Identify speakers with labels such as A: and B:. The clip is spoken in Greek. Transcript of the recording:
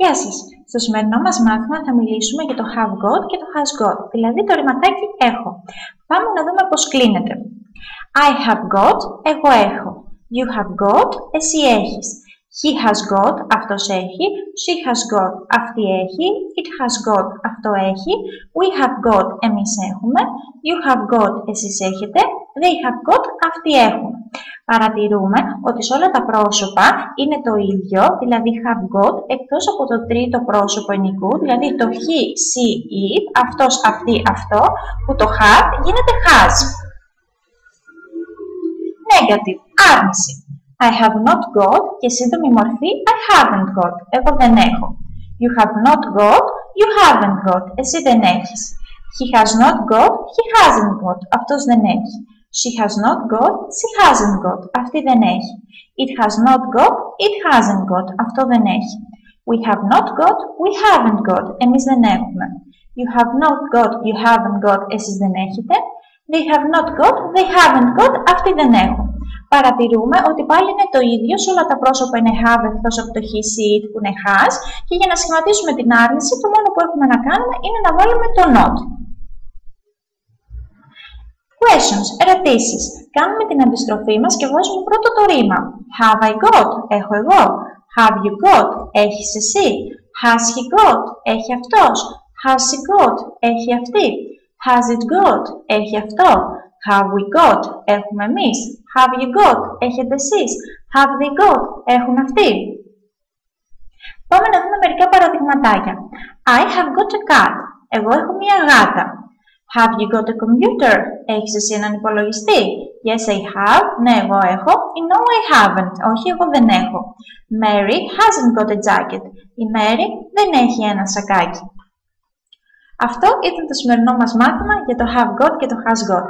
A: Γεια σας! Στο σημερινό μας μάθημα θα μιλήσουμε για το have got και το has got, δηλαδή το ρηματάκι έχω. Πάμε να δούμε πώς κλείνεται. I have got, εγώ έχω. You have got, εσύ έχεις. He has got, αυτός έχει. She has got, αυτή έχει. It has got, αυτό έχει. We have got, εμείς έχουμε. You have got, εσείς έχετε. They have got, αυτοί έχουν. Παρατηρούμε ότι σε όλα τα πρόσωπα είναι το ίδιο, δηλαδή have got, εκτός από το τρίτο πρόσωπο ενικού, δηλαδή το he, she, it, αυτός, αυτή, αυτό, που το have γίνεται has. Negative, άρνηση. I have not got και σύντομη μορφή I haven't got. Εγώ δεν έχω. You have not got, you haven't got. Εσύ δεν έχεις. He has not got, he hasn't got. Αυτός δεν έχει. She has not got, she hasn't got. Αυτή δεν έχει. It has not got, it hasn't got. Αυτό δεν έχει. We have not got, we haven't got. Εμείς δεν έχουμε. You have not got, you haven't got. Εσείς δεν έχετε. They have not got, they haven't got. Αυτοί δεν έχουν παρατηρούμε ότι πάλι είναι το ίδιο σε όλα τα πρόσωπα είναι have εκτός από το he, she, it που είναι has και για να σχηματίσουμε την άρνηση το μόνο που έχουμε να κάνουμε είναι να βάλουμε το not. Questions, ερωτήσεις. Κάνουμε την αντιστροφή μας και βάζουμε πρώτο το ρήμα. Have I got, έχω εγώ. Have you got, έχεις εσύ. Has he got, έχει αυτός. Has she got, έχει αυτή. Has it got, έχει αυτό. Have we got, έχουμε εμείς. Have you got, έχετε εσείς. Have they got, έχουν αυτοί. Πάμε να δούμε μερικά παραδειγματάκια. I have got a cat. Εγώ έχω μία γάτα. Have you got a computer? Έχεις εσύ έναν υπολογιστή; Yes, I have. Ναι, εγώ έχω. No, I haven't. Όχι, εγώ δεν έχω. Mary hasn't got a jacket. Η Mary δεν έχει ένα σακάκι. Αυτό ήταν το σημερινό μας μάθημα για το have got και το has got.